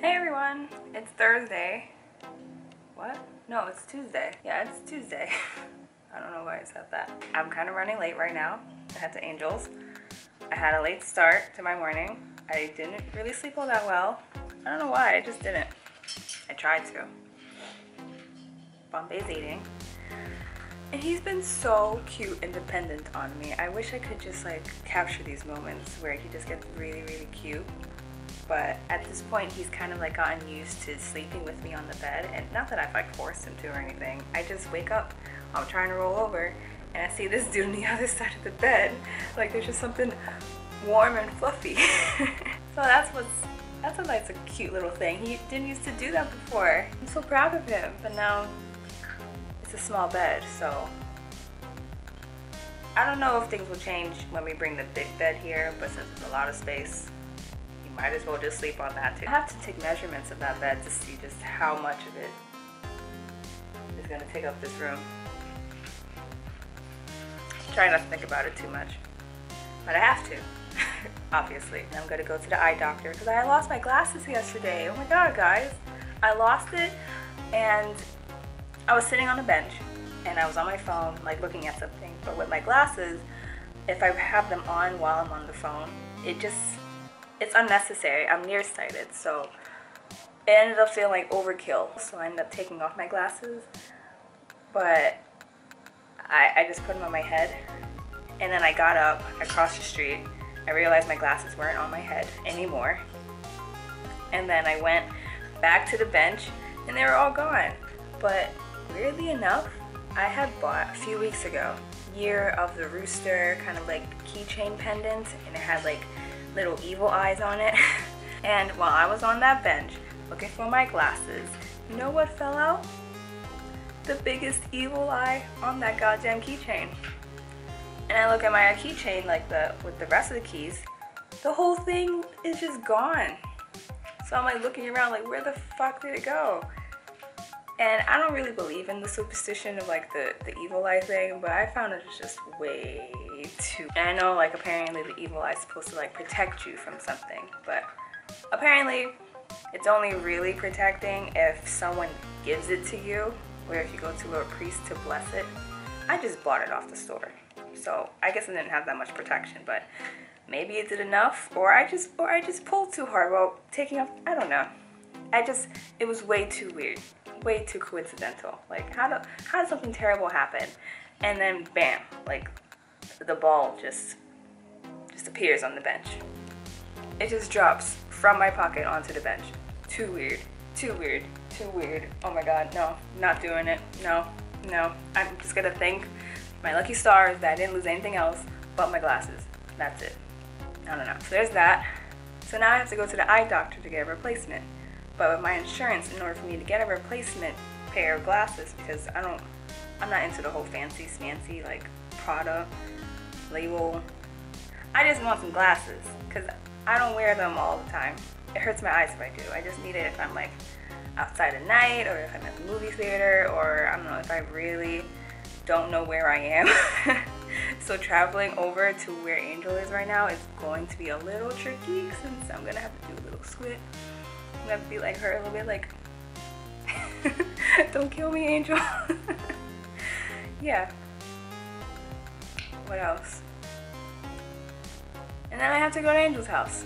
Hey everyone, it's Thursday. What? No, it's Tuesday. Yeah, it's Tuesday. I don't know why I said that. I'm kind of running late right now. I had to Angels. I had a late start to my morning. I didn't really sleep all that well. I don't know why, I just didn't. I tried to. Bombay's eating. And he's been so cute and dependent on me. I wish I could just like capture these moments where he just gets really, really cute. But at this point, he's kind of like gotten used to sleeping with me on the bed. And not that I've like forced him to or anything. I just wake up, I'm trying to roll over, and I see this dude on the other side of the bed. Like there's just something warm and fluffy. so that's what's that's a nice, a cute little thing. He didn't used to do that before. I'm so proud of him, but now it's a small bed, so I don't know if things will change when we bring the big bed here, but since it's a lot of space, might as well just sleep on that too. I have to take measurements of that bed to see just how much of it is gonna take up this room. Try not to think about it too much, but I have to, obviously. I'm gonna go to the eye doctor because I lost my glasses yesterday. Oh my God, guys. I lost it and I was sitting on a bench and I was on my phone, like looking at something. But with my glasses, if I have them on while I'm on the phone, it just, it's unnecessary. I'm nearsighted, so it ended up feeling like overkill. So I ended up taking off my glasses, but I, I just put them on my head. And then I got up, I crossed the street. I realized my glasses weren't on my head anymore. And then I went back to the bench and they were all gone. But weirdly enough, I had bought a few weeks ago Year of the Rooster kind of like keychain pendant and it had like little evil eyes on it. and while I was on that bench looking for my glasses, you know what fell out? The biggest evil eye on that goddamn keychain. And I look at my keychain like the with the rest of the keys, the whole thing is just gone. So I'm like looking around like where the fuck did it go? And I don't really believe in the superstition of like the, the evil eye thing, but I found it just way too. And I know like apparently the evil eye is supposed to like protect you from something, but apparently it's only really protecting if someone gives it to you, or if you go to a priest to bless it. I just bought it off the store. So I guess it didn't have that much protection, but maybe it did enough, or I just or I just pulled too hard while taking off. I don't know. I just it was way too weird way too coincidental. Like how do how does something terrible happen, and then bam, like the ball just just appears on the bench. It just drops from my pocket onto the bench. Too weird. Too weird. Too weird. Oh my god, no, not doing it. No, no. I'm just gonna thank my lucky stars that I didn't lose anything else but my glasses. That's it. I don't know. So there's that. So now I have to go to the eye doctor to get a replacement. But with my insurance, in order for me to get a replacement pair of glasses, because I don't, I'm not into the whole fancy smancy like Prada label. I just want some glasses because I don't wear them all the time. It hurts my eyes if I do. I just need it if I'm like outside at night or if I'm at the movie theater or I don't know if I really don't know where I am. so traveling over to where Angel is right now is going to be a little tricky since I'm gonna have to do a little squint. I'm gonna be like her a little bit like, don't kill me, Angel. yeah. What else? And then I have to go to Angel's house.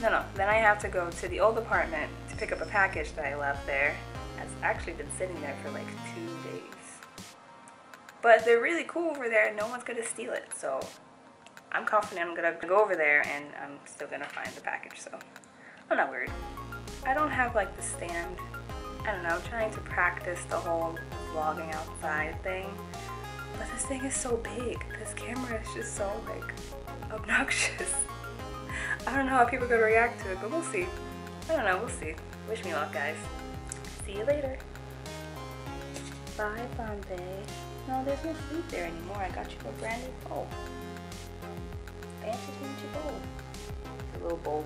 No, no. Then I have to go to the old apartment to pick up a package that I left there. It's actually been sitting there for like two days. But they're really cool over there. And no one's gonna steal it. So I'm confident I'm gonna go over there and I'm still gonna find the package. So I'm not worried. I don't have like the stand. I don't know, I'm trying to practice the whole vlogging outside thing. But this thing is so big. This camera is just so like obnoxious. I don't know how people are gonna react to it, but we'll see. I don't know, we'll see. Wish me luck, guys. See you later. Bye, Bombay. No, there's no food there anymore. I got you a brand new bowl. Fancy fancy bowl. A little bowl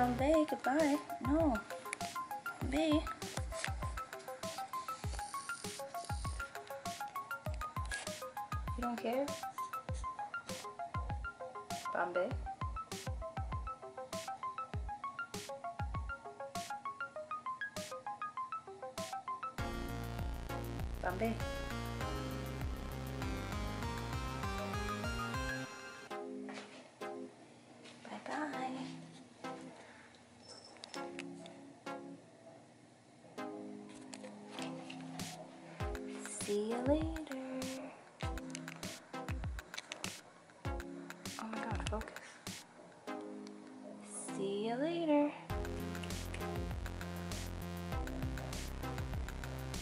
Bombay, goodbye. No. Bombay. You don't care? Bombay. Bombay. You later. Oh my god, focus. See you later.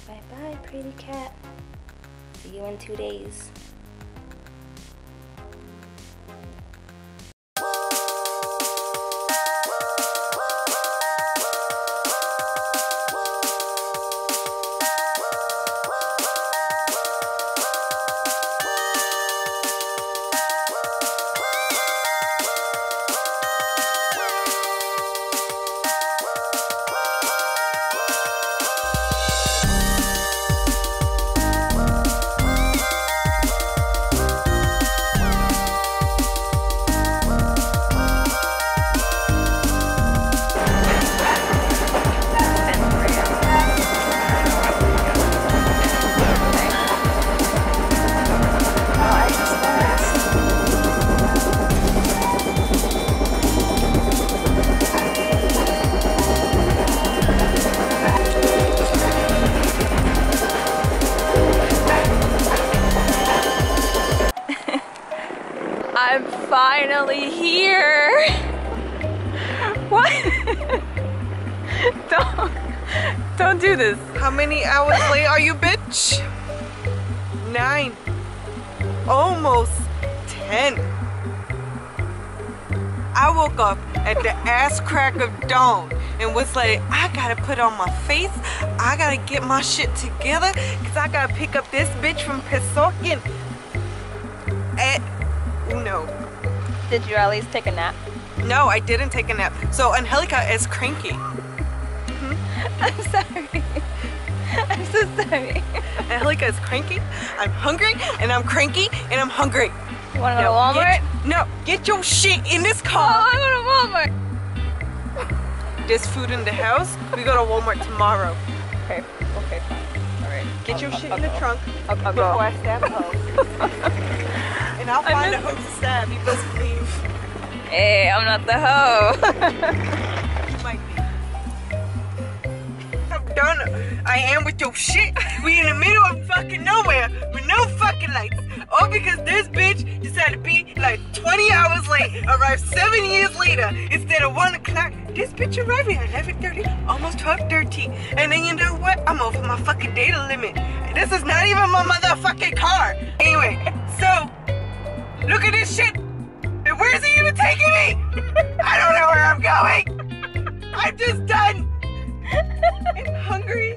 Bye bye, pretty cat. See you in two days. Don't do this. How many hours late are you, bitch? Nine. Almost ten. I woke up at the ass crack of dawn and was like, I gotta put on my face. I gotta get my shit together because I gotta pick up this bitch from Pesokin at Uno. Did you at least take a nap? No, I didn't take a nap. So Angelica is cranky. I'm sorry. I'm so sorry. Angelica is cranky. I'm hungry and I'm cranky and I'm hungry. You wanna go to Walmart? Get, no, get your shit in this car. Oh. I go to Walmart. There's food in the house. We go to Walmart tomorrow. Okay, okay, fine. All right. Get your I'll- shit I'll in the trunk I'll, I'll before go. I stab a hoe. and I'll find a hoe to stab. You best believe. Hey, I'm not the hoe. I am with your shit. We in the middle of fucking nowhere with no fucking lights. All because this bitch decided to be like 20 hours late, arrived seven years later instead of one o'clock. This bitch arrived at 11:30, almost 12:30, and then you know what? I'm over my fucking data limit. This is not even my motherfucking car. Anyway, so look at this shit. Where's he even taking me? I don't know where I'm going. I'm just done. I'm hungry.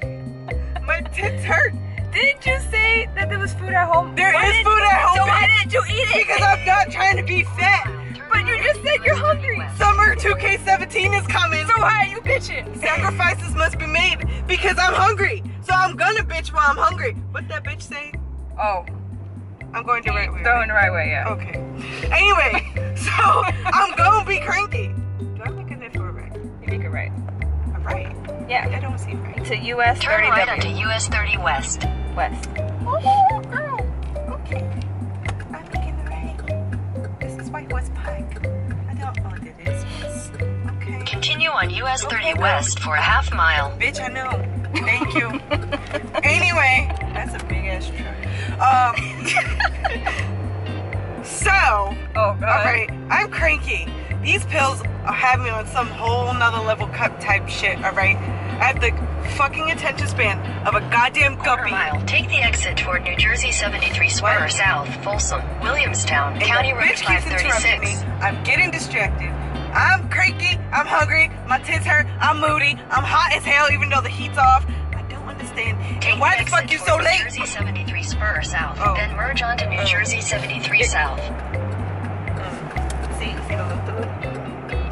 My tits hurt. Didn't you say that there was food at home? There Why is food at home, So why didn't you eat it? Because I'm not trying to be fat. But you just said you're hungry. Summer 2K17 is coming. So why are you bitching? Sacrifices must be made because I'm hungry. So I'm gonna bitch while I'm hungry. What that bitch say? Oh, I'm going the right way. going the right way, yeah. Okay. Anyway, so I'm gonna be cranky. Yeah. That don't seem right. To US 30 Turn right W onto US 30 West. West. Oh, girl. Okay. I'm making the right. This is White Horse Pike. I don't know what it is. Okay. Continue on US 30 Okay, West for a half mile. Bitch, I know. Thank you. anyway, that's a big ass truck. Um. so, Oh, God. alright, I'm cranky. These pills have me on some whole nother level cup type shit, alright? I have the fucking attention span of a goddamn Quarter guppy. mile. Take the exit toward New Jersey 73 Spur What? South, Folsom, Williamstown, And County Road bitch keeps interrupting me. 536. I'm getting distracted. I'm cranky. I'm hungry. My tits hurt. I'm moody. I'm hot as hell, even though the heat's off. I don't understand. Take And why the the fuck you so toward late? New Jersey 73 Spur South, Oh. then merge onto New Oh. Jersey 73 South.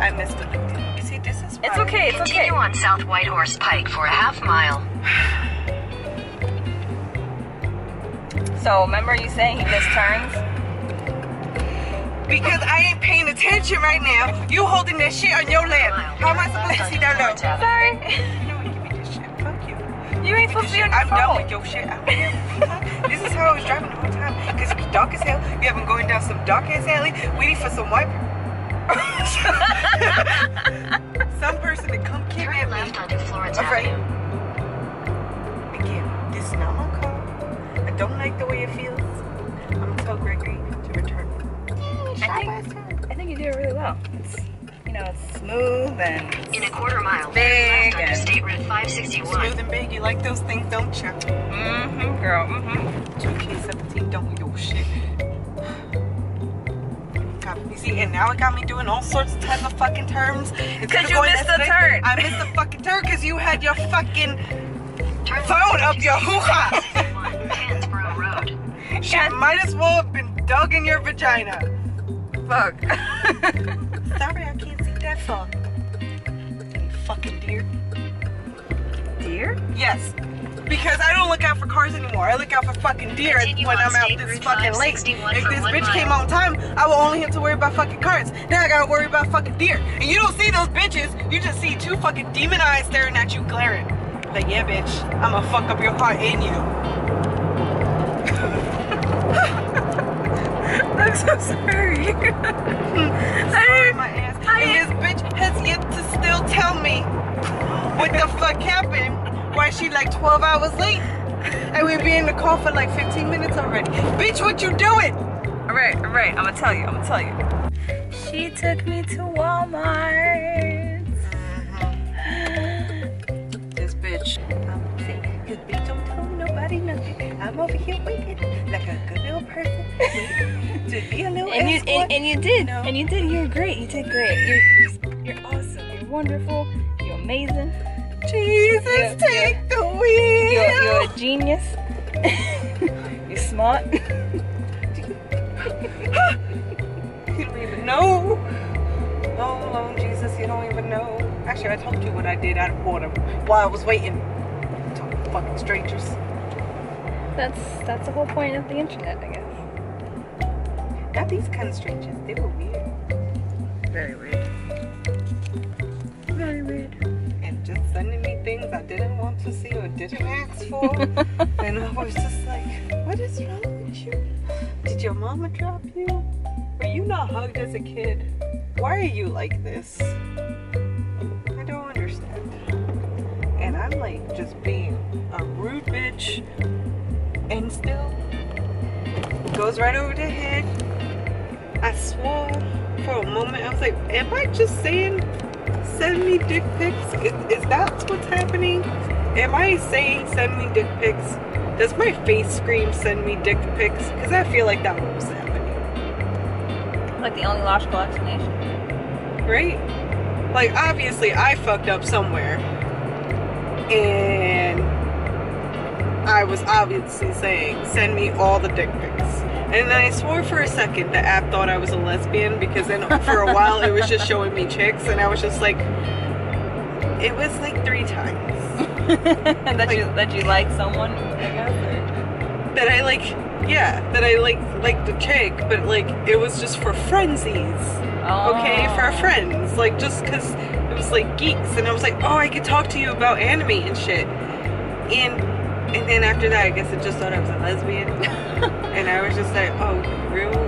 I missed the loop. You see, this is It's okay, it's okay. Continue on South White Horse Pike for a half mile. So remember you saying he missed turns? Because I ain't paying attention right now. You holding that shit on your lap. How am I supposed to see that low? Sorry. You know what? Give me this shit. Fuck you. You ain't supposed to be on your I'm done with your shit. I'm this is how I was driving the whole time. Because it be dark as hell. You have been going down some dark ass alley waiting for some white Some person to come kidnap me. left onto Florence. Avenue. Again, this is not my car. I don't like the way it feels. I'm gonna tell Gregory to return it. I think, I think you did really well. It's, you know, it's smooth and In a quarter mile, Big turn left onto and- State Route 561. Smooth and big, you like those things, don't you? mm-hmm, girl, mm-hmm. 2K17, don't do shit. And now it got me doing all sorts of type of fucking terms. Instead 'Cause of you missed the turn. I missed the fucking turn because you had your fucking Turn phone up your hoo-ha. 561, Hansborough Shit might as well have been dug in your vagina. Fuck. Sorry, I can't see that far. You fucking deer. Deer? Yes. Because I don't look out for cars anymore. I look out for fucking deer Continue when I'm out this fucking lake. If this bitch mile. came on time, I will only have to worry about fucking cars. Now I gotta worry about fucking deer. And you don't see those bitches. You just see two fucking demon eyes staring at you glaring. Like, yeah, bitch, I'ma fuck up your heart and you. I'm so sorry. Sorry, my ass. And this bitch has yet to still tell me what the fuck happened. Why she like 12 hours late? And we be in the car for like 15 minutes already. Bitch, what you doing? All right, all right. I'm gonna tell you. I'm gonna tell you. She took me to Walmart. Mm-hmm. This bitch. I'm this bitch don't tell nobody nothing. I'm over here waiting like a good little person. to be a little And you and, and you did. No. And you did. You're great. You did great. You're you're awesome. You're wonderful. You're amazing. Jesus, Yeah, take the wheel. You're you're a genius. you're smart. You don't even know. Oh, Lord Jesus, you don't even know. Actually, I told you what I did out of boredom while I was waiting. Talking to fucking strangers. That's that's the whole point of the internet, I guess. Not these kind of strangers. They were weird. Very weird. Didn't to see or didn't ask for. and I was just like, what is wrong with you? Did your mama drop you? Were you not hugged as a kid? Why are you like this? I don't understand. And I'm like just being a rude bitch and still goes right over the head. I swore for a moment, I was like, am I just saying send me dick pics? Is, is that what's happening? Am I saying send me dick pics? Does my face scream send me dick pics? Because I feel like that was happening. Like the only logical explanation. right? Like obviously I fucked up somewhere. And I was obviously saying, send me all the dick pics. And then I swore for a second the app thought I was a lesbian because then for a while it was just showing me chicks and I was just like it was like three times. That you that you like someone, I guess. Or... that I like yeah, that I like like the chick, but like it was just for frenzies. okay? Oh. For our friends like just because it was like geeks and i was like oh i could talk to you about anime and shit. And and then after that i guess it just thought i was a lesbian. And i was just like oh real rude